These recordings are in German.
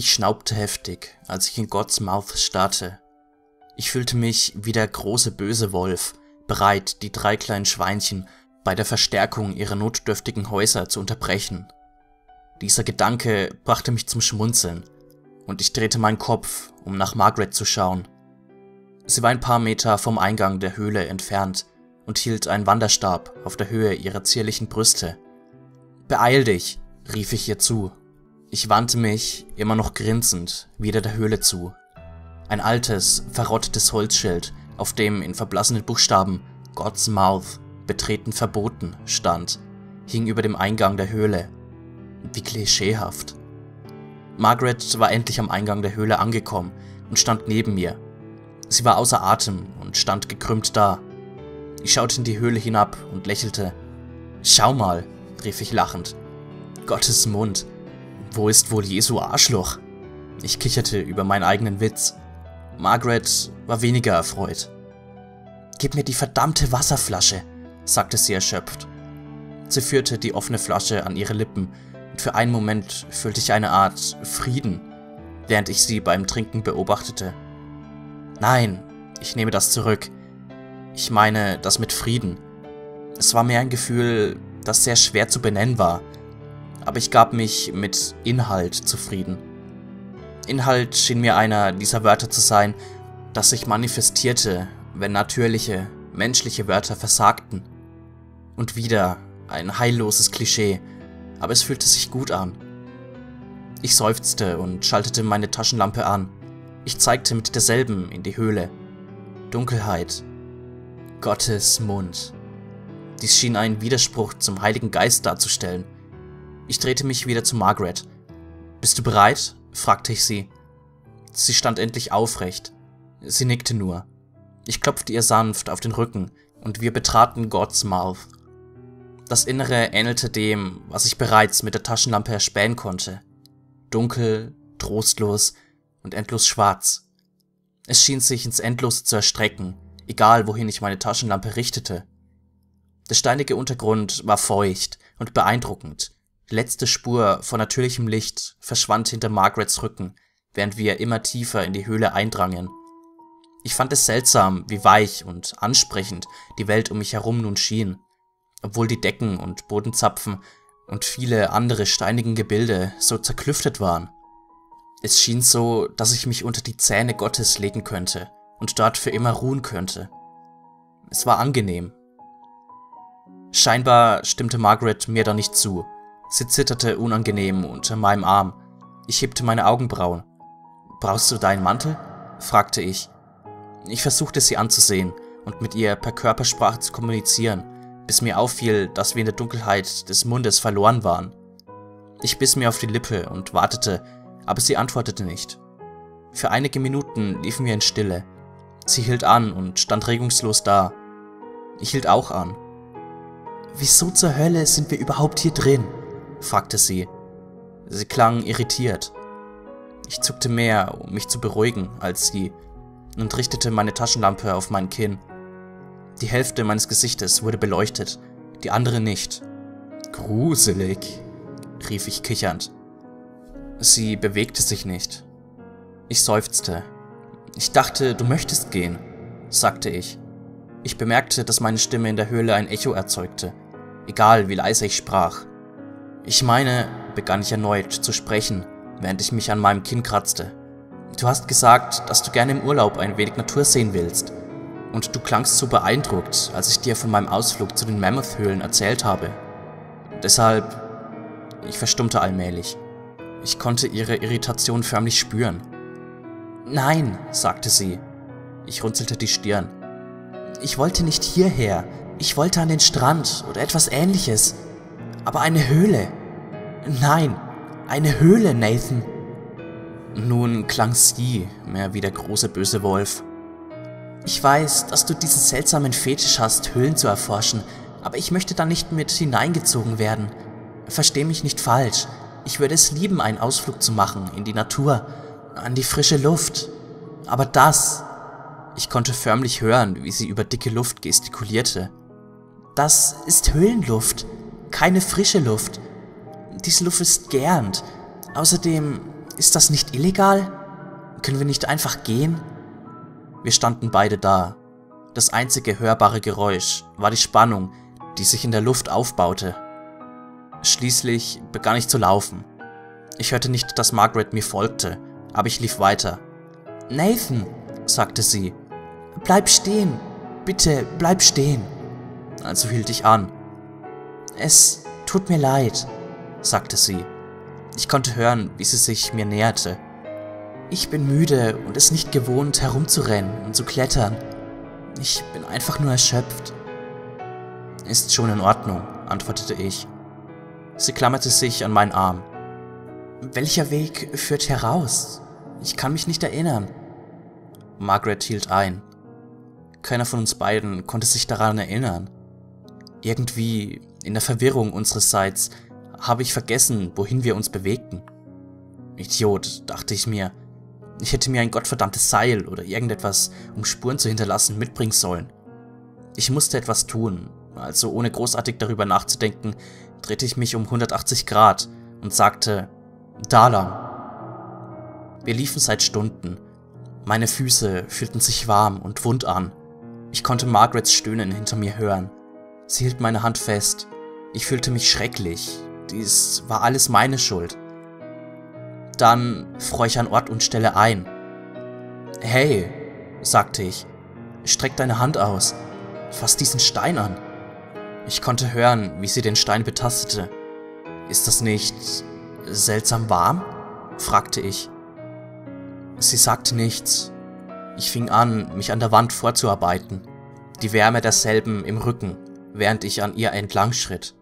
Ich schnaubte heftig, als ich in God's Mouth starrte. Ich fühlte mich wie der große böse Wolf, bereit, die drei kleinen Schweinchen bei der Verstärkung ihrer notdürftigen Häuser zu unterbrechen. Dieser Gedanke brachte mich zum Schmunzeln, und ich drehte meinen Kopf, um nach Margaret zu schauen. Sie war ein paar Meter vom Eingang der Höhle entfernt und hielt einen Wanderstab auf der Höhe ihrer zierlichen Brüste. Beeil dich, rief ich ihr zu. Ich wandte mich, immer noch grinsend, wieder der Höhle zu. Ein altes, verrottetes Holzschild, auf dem in verblassenen Buchstaben God's Mouth betreten verboten stand, hing über dem Eingang der Höhle. Wie klischeehaft. Margaret war endlich am Eingang der Höhle angekommen und stand neben mir. Sie war außer Atem und stand gekrümmt da. Ich schaute in die Höhle hinab und lächelte. Schau mal, rief ich lachend. Gottes Mund. Wo ist wohl Jesu Arschloch? Ich kicherte über meinen eigenen Witz. Margaret war weniger erfreut. Gib mir die verdammte Wasserflasche, sagte sie erschöpft. Sie führte die offene Flasche an ihre Lippen und für einen Moment fühlte ich eine Art Frieden, während ich sie beim Trinken beobachtete. Nein, ich nehme das zurück. Ich meine das mit Frieden. Es war mehr ein Gefühl, das sehr schwer zu benennen war, aber ich gab mich mit Inhalt zufrieden. Inhalt schien mir einer dieser Wörter zu sein, das sich manifestierte, wenn natürliche, menschliche Wörter versagten. Und wieder ein heilloses Klischee, aber es fühlte sich gut an. Ich seufzte und schaltete meine Taschenlampe an. Ich zeigte mit derselben in die Höhle. Dunkelheit. Gottes Mund. Dies schien einen Widerspruch zum Heiligen Geist darzustellen. Ich drehte mich wieder zu Margaret. Bist du bereit? fragte ich sie. Sie stand endlich aufrecht. Sie nickte nur. Ich klopfte ihr sanft auf den Rücken und wir betraten God's Mouth. Das Innere ähnelte dem, was ich bereits mit der Taschenlampe erspähen konnte. Dunkel, trostlos und endlos schwarz. Es schien sich ins Endlose zu erstrecken, egal wohin ich meine Taschenlampe richtete. Der steinige Untergrund war feucht und beeindruckend. Letzte Spur von natürlichem Licht verschwand hinter Margarets Rücken, während wir immer tiefer in die Höhle eindrangen. Ich fand es seltsam, wie weich und ansprechend die Welt um mich herum nun schien, obwohl die Decken und Bodenzapfen und viele andere steinigen Gebilde so zerklüftet waren. Es schien so, dass ich mich unter die Zähne Gottes legen könnte und dort für immer ruhen könnte. Es war angenehm. Scheinbar stimmte Margaret mir da nicht zu. Sie zitterte unangenehm unter meinem Arm. Ich hebte meine Augenbrauen. Brauchst du deinen Mantel? fragte ich. Ich versuchte sie anzusehen und mit ihr per Körpersprache zu kommunizieren, bis mir auffiel, dass wir in der Dunkelheit des Mundes verloren waren. Ich biss mir auf die Lippe und wartete, aber sie antwortete nicht. Für einige Minuten liefen wir in Stille. Sie hielt an und stand regungslos da. Ich hielt auch an. Wieso zur Hölle sind wir überhaupt hier drin? Fragte sie. Sie klang irritiert. Ich zuckte mehr, um mich zu beruhigen, als sie und richtete meine Taschenlampe auf mein Kinn. Die Hälfte meines Gesichtes wurde beleuchtet, die andere nicht. Gruselig, rief ich kichernd. Sie bewegte sich nicht. Ich seufzte. Ich dachte, du möchtest gehen, sagte ich. Ich bemerkte, dass meine Stimme in der Höhle ein Echo erzeugte, egal wie leise ich sprach. Ich meine, begann ich erneut zu sprechen, während ich mich an meinem Kinn kratzte. Du hast gesagt, dass du gerne im Urlaub ein wenig Natur sehen willst. Und du klangst so beeindruckt, als ich dir von meinem Ausflug zu den Mammoth-Höhlen erzählt habe. Deshalb... Ich verstummte allmählich. Ich konnte ihre Irritation förmlich spüren. Nein, sagte sie. Ich runzelte die Stirn. Ich wollte nicht hierher. Ich wollte an den Strand oder etwas ähnliches. Aber eine Höhle. Nein, eine Höhle, Nathan. Nun klang sie mehr wie der große böse Wolf. Ich weiß, dass du diesen seltsamen Fetisch hast, Höhlen zu erforschen, aber ich möchte da nicht mit hineingezogen werden. Versteh mich nicht falsch. Ich würde es lieben, einen Ausflug zu machen in die Natur, an die frische Luft. Aber das... Ich konnte förmlich hören, wie sie über dicke Luft gestikulierte. Das ist Höhlenluft, keine frische Luft. Diese Luft ist gärend. Außerdem ist das nicht illegal? Können wir nicht einfach gehen? Wir standen beide da. Das einzige hörbare Geräusch war die Spannung, die sich in der Luft aufbaute. Schließlich begann ich zu laufen. Ich hörte nicht, dass Margaret mir folgte, aber ich lief weiter. Nathan, sagte sie, bleib stehen, bitte bleib stehen. Also hielt ich an. Es tut mir leid, sagte sie. Ich konnte hören, wie sie sich mir näherte. Ich bin müde und es nicht gewohnt, herumzurennen und zu klettern. Ich bin einfach nur erschöpft. Ist schon in Ordnung, antwortete ich. Sie klammerte sich an meinen Arm. Welcher Weg führt heraus? Ich kann mich nicht erinnern. Margaret hielt ein. Keiner von uns beiden konnte sich daran erinnern. Irgendwie, in der Verwirrung unsererseits, habe ich vergessen, wohin wir uns bewegten. Idiot, dachte ich mir. Ich hätte mir ein gottverdammtes Seil oder irgendetwas, um Spuren zu hinterlassen, mitbringen sollen. Ich musste etwas tun, also ohne großartig darüber nachzudenken, drehte ich mich um 180 Grad und sagte, da lang. Wir liefen seit Stunden. Meine Füße fühlten sich warm und wund an. Ich konnte Margarets Stöhnen hinter mir hören. Sie hielt meine Hand fest. Ich fühlte mich schrecklich. Dies war alles meine Schuld. Dann fror ich an Ort und Stelle ein. Hey, sagte ich, streck deine Hand aus. Fass diesen Stein an. Ich konnte hören, wie sie den Stein betastete. Ist das nicht seltsam warm? fragte ich. Sie sagte nichts. Ich fing an, mich an der Wand vorzuarbeiten, die Wärme derselben im Rücken, während ich an ihr entlang schritt.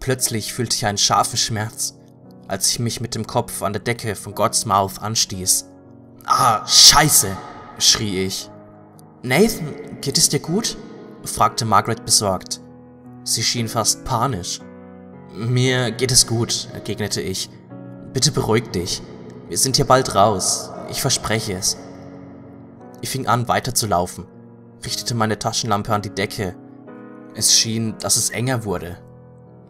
Plötzlich fühlte ich einen scharfen Schmerz, als ich mich mit dem Kopf an der Decke von God's Mouth anstieß. Ah, scheiße, schrie ich. Nathan, geht es dir gut? fragte Margaret besorgt. Sie schien fast panisch. Mir geht es gut, entgegnete ich. Bitte beruhig dich. Wir sind hier bald raus. Ich verspreche es. Ich fing an, weiterzulaufen, richtete meine Taschenlampe an die Decke. Es schien, dass es enger wurde.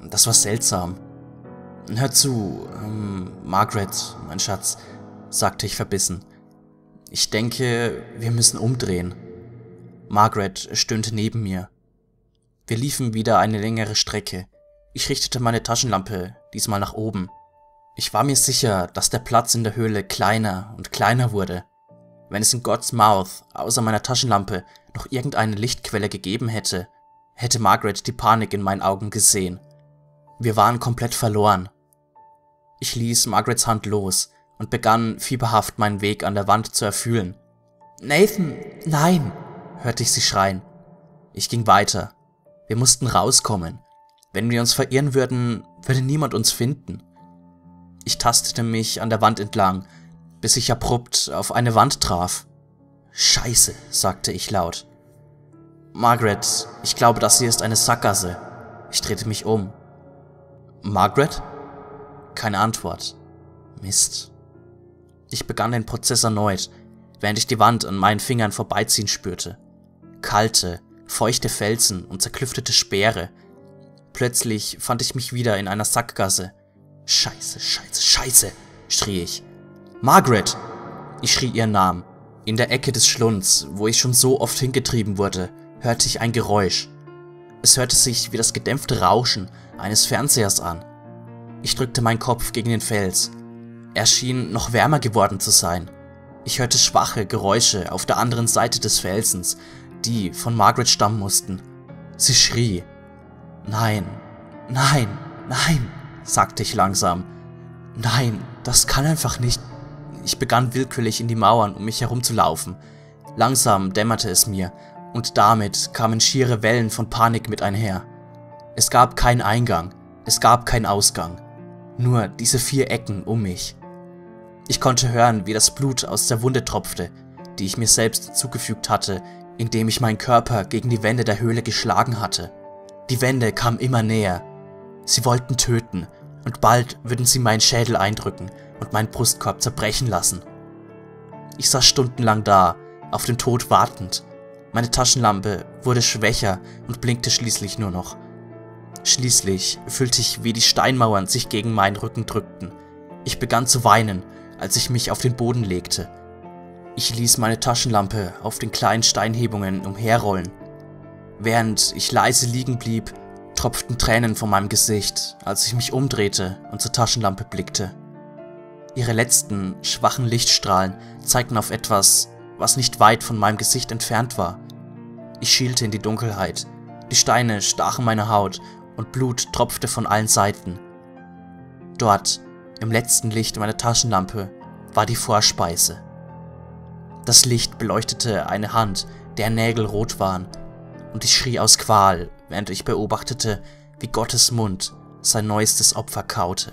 Das war seltsam. Hör zu, ähm, Margaret, mein Schatz, sagte ich verbissen. Ich denke, wir müssen umdrehen. Margaret stöhnte neben mir. Wir liefen wieder eine längere Strecke. Ich richtete meine Taschenlampe diesmal nach oben. Ich war mir sicher, dass der Platz in der Höhle kleiner und kleiner wurde. Wenn es in God's Mouth außer meiner Taschenlampe noch irgendeine Lichtquelle gegeben hätte, hätte Margaret die Panik in meinen Augen gesehen. Wir waren komplett verloren. Ich ließ Margarets Hand los und begann fieberhaft meinen Weg an der Wand zu erfühlen. Nathan, nein, hörte ich sie schreien. Ich ging weiter. Wir mussten rauskommen. Wenn wir uns verirren würden, würde niemand uns finden. Ich tastete mich an der Wand entlang, bis ich abrupt auf eine Wand traf. Scheiße, sagte ich laut. Margaret, ich glaube, das hier ist eine Sackgasse. Ich drehte mich um. Margaret? Keine Antwort. Mist. Ich begann den Prozess erneut, während ich die Wand an meinen Fingern vorbeiziehen spürte. Kalte, feuchte Felsen und zerklüftete Speere. Plötzlich fand ich mich wieder in einer Sackgasse. Scheiße, scheiße, scheiße, schrie ich. Margaret! Ich schrie ihren Namen. In der Ecke des Schlunds, wo ich schon so oft hingetrieben wurde, hörte ich ein Geräusch. Es hörte sich wie das gedämpfte Rauschen eines Fernsehers an. Ich drückte meinen Kopf gegen den Fels. Er schien noch wärmer geworden zu sein. Ich hörte schwache Geräusche auf der anderen Seite des Felsens, die von Margaret stammen mussten. Sie schrie. Nein, nein, nein, sagte ich langsam. Nein, das kann einfach nicht. Ich begann willkürlich in die Mauern um mich herumzulaufen. Langsam dämmerte es mir, und damit kamen schiere Wellen von Panik mit einher. Es gab keinen Eingang, es gab keinen Ausgang, nur diese vier Ecken um mich. Ich konnte hören, wie das Blut aus der Wunde tropfte, die ich mir selbst zugefügt hatte, indem ich meinen Körper gegen die Wände der Höhle geschlagen hatte. Die Wände kamen immer näher. Sie wollten töten, und bald würden sie meinen Schädel eindrücken und meinen Brustkorb zerbrechen lassen. Ich saß stundenlang da, auf den Tod wartend. Meine Taschenlampe wurde schwächer und blinkte schließlich nur noch. Schließlich fühlte ich, wie die Steinmauern sich gegen meinen Rücken drückten. Ich begann zu weinen, als ich mich auf den Boden legte. Ich ließ meine Taschenlampe auf den kleinen Steinhebungen umherrollen. Während ich leise liegen blieb, tropften Tränen von meinem Gesicht, als ich mich umdrehte und zur Taschenlampe blickte. Ihre letzten, schwachen Lichtstrahlen zeigten auf etwas, was nicht weit von meinem Gesicht entfernt war. Ich schielte in die Dunkelheit, die Steine stachen meine Haut und Blut tropfte von allen Seiten. Dort, im letzten Licht meiner Taschenlampe, war die Vorspeise. Das Licht beleuchtete eine Hand, deren Nägel rot waren, und ich schrie aus Qual, während ich beobachtete, wie Gottes Mund sein neuestes Opfer kaute.